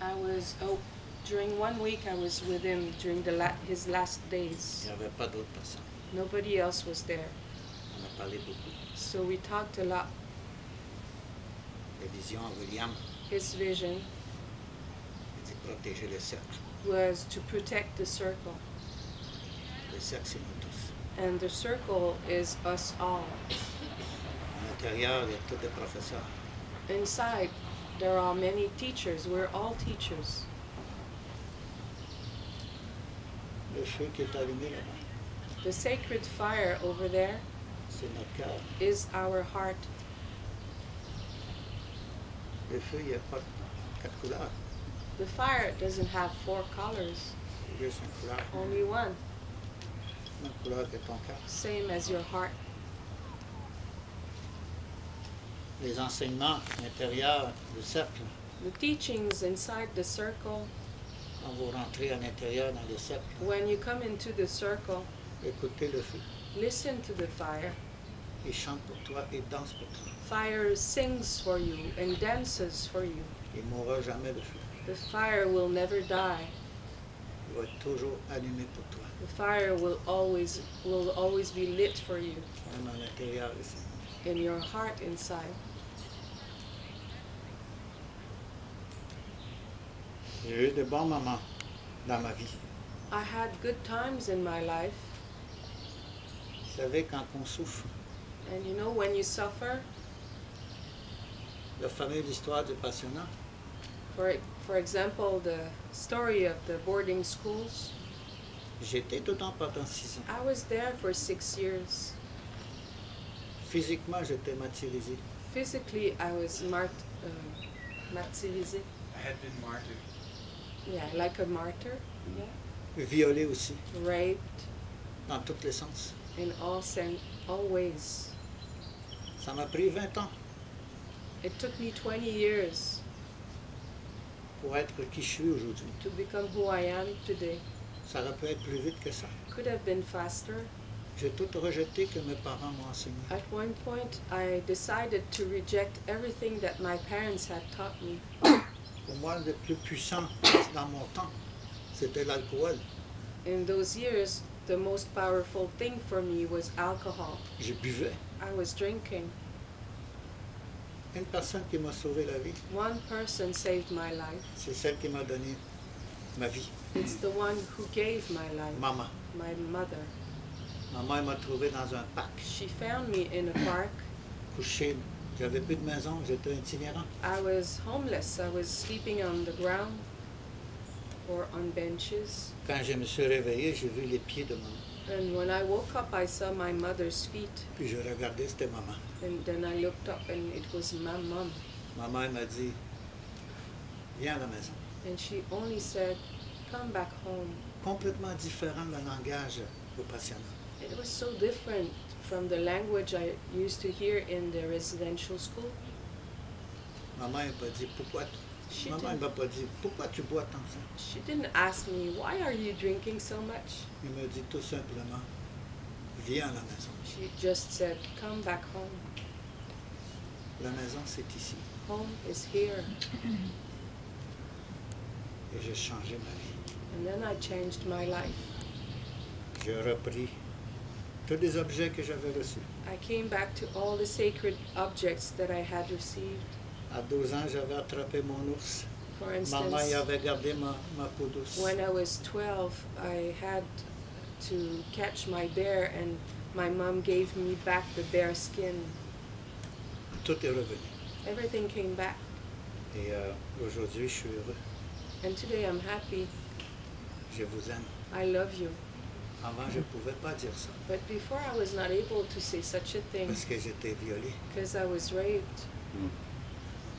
I was oh, during one week I was with him during the la- his last Il days. n'y avait pas d'autres personnes. Nobody else was there, On a parlé beaucoup. so we talked a lot. La vision à William, His vision c'est protéger le cercle. was to protect the circle, Le cercle, c'est nous tous. and the circle is us all. À l'intérieur, il y a tous des professeurs. Inside, there are many teachers. We're all teachers. Le feu qui est allumé là-bas, The sacred fire over there c'est notre cœur. is our heart. Le feu, il n'y a pas quatre couleurs. The fire doesn't have four colors, Il y a juste une couleur. only one, Une couleur que ton cœur. same as your heart. Les enseignements à l'intérieur du cercle, The teachings inside the circle, quand vous rentrez à l'intérieur dans le cercle, when you come into the circle, écoutez le feu. listen to the fire. Il chante pour toi, il danse pour toi. Fire sings for you and dances for you. Il ne mourra jamais le feu. The fire will never die. Il va être toujours allumé pour toi, The fire will always will always be lit for you même à l'intérieur ici. in your heart inside. J'ai eu de bons moments dans ma vie. I had good times in my life, Vous savez, quand on souffre, and you know when you suffer, la fameuse histoire du passionnat, for for example, the story of the boarding schools, j'étais tout le temps pendant six ans. I was there for 6 years. Physiquement, j'étais martyrisé. Physically, I was mart uh, martyrisé. I had been martyred. Yeah, like a martyr. Yeah. Violé aussi, Raped dans tous les sens. in all sen- all ways. Ça m'a pris 20 ans It took me 20 years pour être qui je suis aujourd'hui. to become who I am today. Ça aurait pu être plus vite que ça. Could have been faster. J'ai tout rejeté que mes parents m'ont enseigné. At one point, I decided to reject everything that my parents had taught me. Pour moi, le plus puissant dans mon temps, c'était l'alcool. In those years, the most powerful thing for me was alcohol. Je buvais. I was drinking. Une personne qui m'a sauvé la vie, One person saved my life. c'est celle qui m'a donné ma vie. It's the one who gave my life, Maman. my mother. Maman m'a trouvé dans un parc, She found me in a park. couché. J'avais plus de maison, j'étais itinérant. I was homeless. I was sleeping on the ground or on benches. Quand je me suis réveillé, j'ai vu les pieds de maman. And when I woke up, I saw my mother's feet. Puis je regardais, c'était maman. And then I looked up, and it was my mom. Maman elle m'a dit, viens à la maison. And she only said, Come back home. Complètement différent le langage au passionnat. It was so different from the language I used to hear in the residential school. Maman elle m'a dit, pourquoi. She Maman elle didn't, pas dit, pourquoi tu bois tant ça? she didn't ask me, Why are you drinking so much? Dit tout simplement, viens à la maison. She just said, Come back home. La maison, c'est ici. Home is here. Et j'ai changé ma vie. And then I changed my life. J'ai repris tous les objets que j'avais reçus. I came back to all the sacred objects that I had received. À 12 ans, j'avais attrapé mon ours. For Maman y instance, avait gardé ma, ma peau douce. when I was 12, I had to catch my bear, and my mom gave me back the bear skin. Tout est revenu. Everything came back. Et euh, aujourd'hui, je suis heureux. And today I'm happy. Je vous aime. I love you. Avant, je ne pouvais pas dire ça But before I was not able to say such a thing parce que j'étais violé. because I was raped.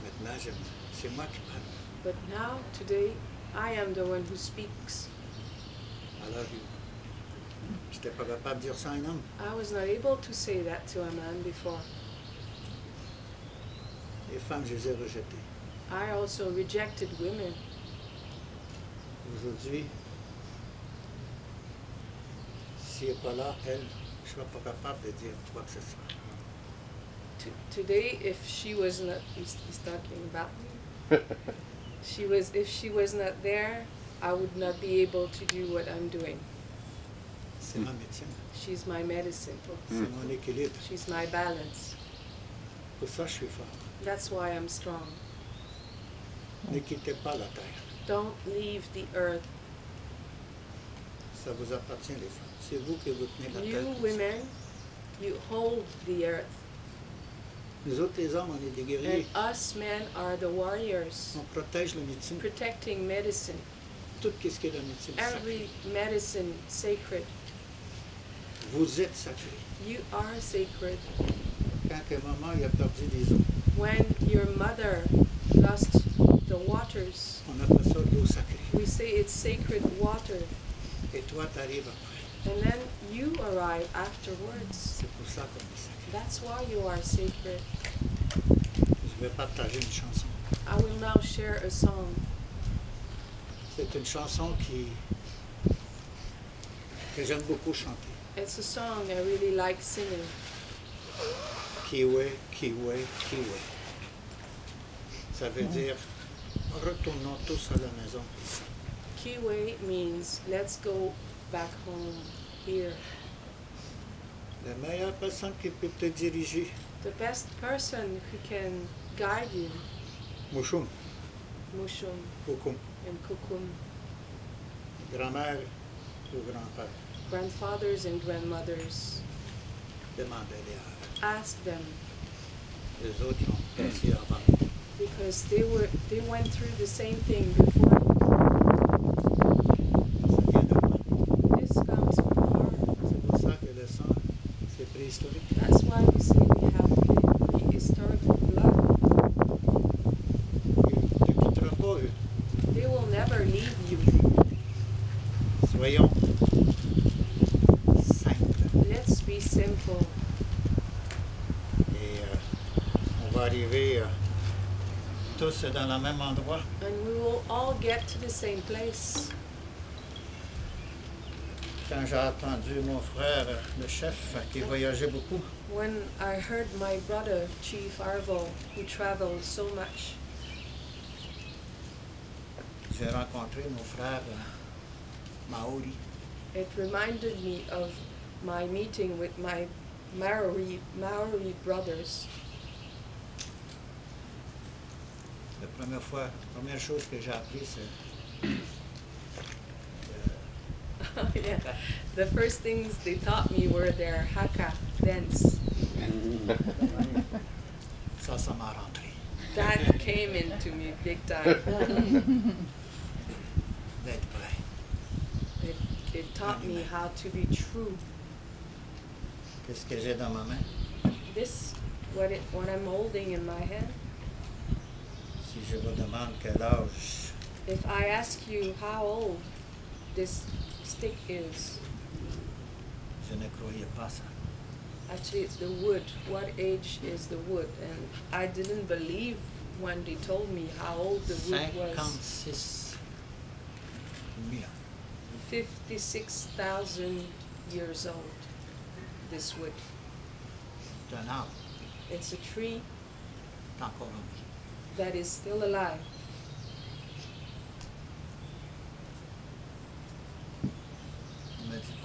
Maintenant, je- c'est moi qui parle. But now, today, I am the one who speaks. I love you. Je n'étais pas capable de dire ça à un homme. I was not able to say that to a man before. Les femmes, je les ai rejetées. I also rejected women. Aujourd'hui, si elle n'est pas là, elle, je ne serai pas capable de dire quoi que ce soit. Today, if she was not, he's, he's talking about me. She was if she was not there, I would not be able to do what I'm doing. C'est hmm. ma médecine. She's my medicine. C'est mon équilibre. She's my balance. Pour ça, je suis fort. That's why I'm strong. Ne quittez pas la terre. Don't leave the earth. Ça vous appartient, les femmes. C'est vous qui vous tenez la You terre. women, you hold the earth. Nous autres, les hommes, on est des And us men are the warriors, On protège la médecine. protecting medicine. Tout ce qui est la médecine sacrée. Every medicine sacred. Vous êtes sacré. You are sacred. Quand maman a perdu des os, When your mother lost the waters, on appelle ça l'eau sacrée. we say it's sacred water. Et toi, tu arrives après. And then you arrive afterwards. C'est pour ça qu'on est sacré. That's why you are sacred. Je vais partager une chanson. I will now share a song. C'est une chanson qui que j'aime beaucoup chanter. It's a song I really like singing. Kiwe, kiwe, kiwe. Ça veut dire retournons tous à la maison ici. Kiwe means let's go back home here. La meilleure personne qui peut te diriger, The best person who can guide you, Mushum. Mushum Koukoum, and Kukum, grand-mère ou grand-père, grandfathers and grandmothers, demandez-les ask them Les autres ont passé avant. because they were they went through the same thing before. Ça vient de loin. This comes from far. C'est pour ça que le sang, c'est préhistorique. That's why we say we have historical blood. Ils ne te quitteront pas, eux. They will never leave you. Soyons simples. Let's be simple. Et euh, on va arriver euh, tous dans le même endroit. And we will all get to the same place. Quand j'ai entendu mon frère, le chef, qui voyageait beaucoup, When I heard my brother, Chief Arvo, who traveled so much, j'ai rencontré mon frère Maori. it reminded me of my meeting with my Maori, Maori brothers. La première fois, la première chose que j'ai appris, c'est The first things they taught me were their haka dance. ça, ça m'a rentré. That came into me big time. D'être vrai. It, it taught me how to be true. Qu'est-ce que j'ai dans ma main? This, what it, what I'm holding in my hand. Si je vous demande quel âge, If I ask you how old this stick is, je ne croyais pas ça. actually it's the wood. What age is the wood? And I didn't believe when they told me how old the wood was. 56 000. 56,000 years old, this wood. Un arbre, It's a tree that is still alive.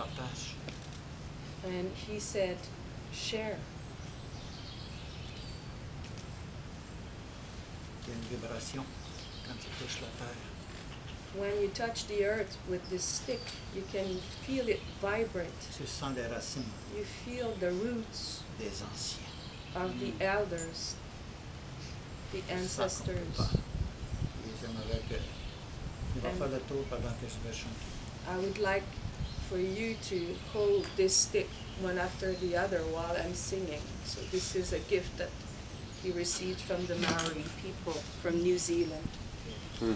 M'a. And he said, share. Il y a une vibration quand tu touches la terre. When you touch the earth with this stick, you can feel it vibrate. Tu sens les racines You feel the roots of the mm. elders, the Ça qu'on peut ancestors. pas. Et j'aimerais que. Il va And- faire le tour pendant que je vais chanter. I would like for you to hold this stick one after the other while I'm singing. So this is a gift that he received from the Maori people from New Zealand. Hmm.